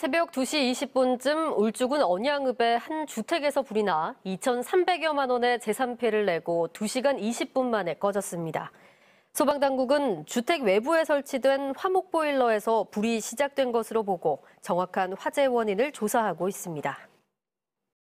새벽 2시 20분쯤 울주군 언양읍의 한 주택에서 불이 나 2,300여만 원의 재산 피해를 내고 2시간 20분 만에 꺼졌습니다. 소방당국은 주택 외부에 설치된 화목 보일러에서 불이 시작된 것으로 보고 정확한 화재 원인을 조사하고 있습니다.